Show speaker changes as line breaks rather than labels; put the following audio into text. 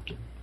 often.